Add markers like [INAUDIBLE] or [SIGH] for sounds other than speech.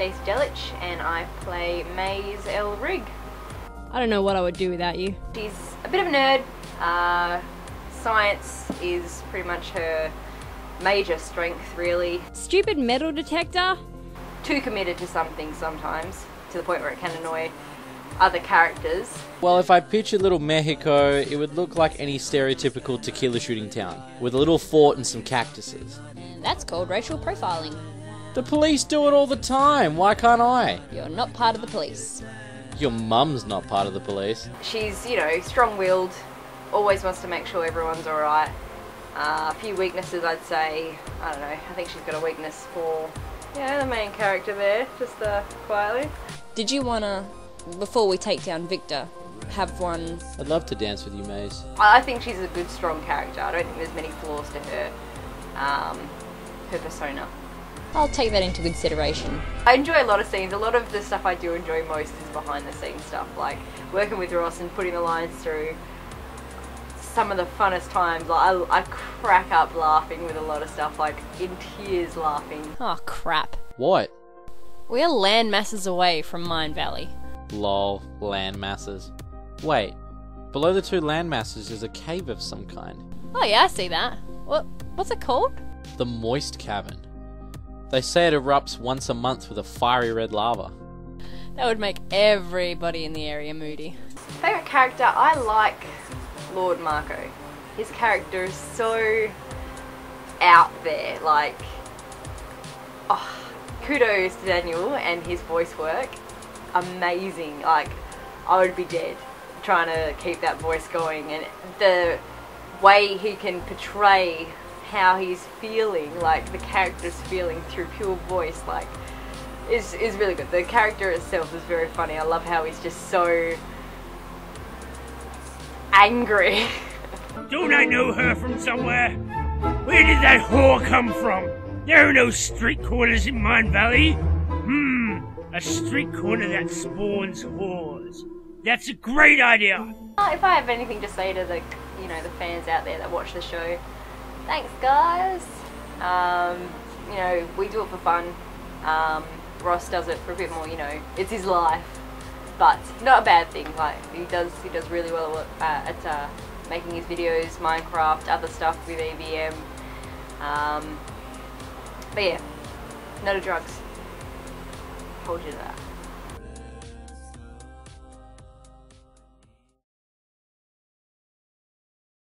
Maze Delich and I play Maize L. Rig. I don't know what I would do without you. She's a bit of a nerd. Uh, science is pretty much her major strength, really. Stupid metal detector? Too committed to something sometimes, to the point where it can annoy other characters. Well, if I picture little Mexico, it would look like any stereotypical tequila shooting town, with a little fort and some cactuses. And that's called racial profiling. The police do it all the time, why can't I? You're not part of the police. Your mum's not part of the police. She's, you know, strong willed, always wants to make sure everyone's alright. Uh, a few weaknesses, I'd say. I don't know, I think she's got a weakness for, yeah, the main character there, just uh, quietly. Did you wanna, before we take down Victor, have one? I'd love to dance with you, Maize. I I think she's a good, strong character. I don't think there's many flaws to her, um, her persona. I'll take that into consideration. I enjoy a lot of scenes. A lot of the stuff I do enjoy most is behind the scenes stuff, like working with Ross and putting the lines through. Some of the funnest times, like I, I crack up laughing with a lot of stuff, like in tears laughing. Oh crap. What? We're land masses away from Mine Valley. Lol, land masses. Wait, below the two land masses is a cave of some kind. Oh yeah, I see that. What? What's it called? The Moist Cavern. They say it erupts once a month with a fiery red lava. That would make everybody in the area moody. Favorite character? I like Lord Marco. His character is so out there. Like, oh, kudos to Daniel and his voice work. Amazing. Like, I would be dead trying to keep that voice going, and the way he can portray how he's feeling, like the character's feeling through pure voice, like is is really good. The character itself is very funny. I love how he's just so angry. [LAUGHS] Don't I know her from somewhere? Where did that whore come from? There are no street corners in Mine Valley. Hmm, a street corner that spawns whores. That's a great idea. If I have anything to say to the you know the fans out there that watch the show, thanks guys. Um, you know we do it for fun. Um, Ross does it for a bit more. You know it's his life, but not a bad thing. Like he does he does really well at, at uh, making his videos, Minecraft, other stuff with EVM. Um, but yeah, no to drugs. Told you that.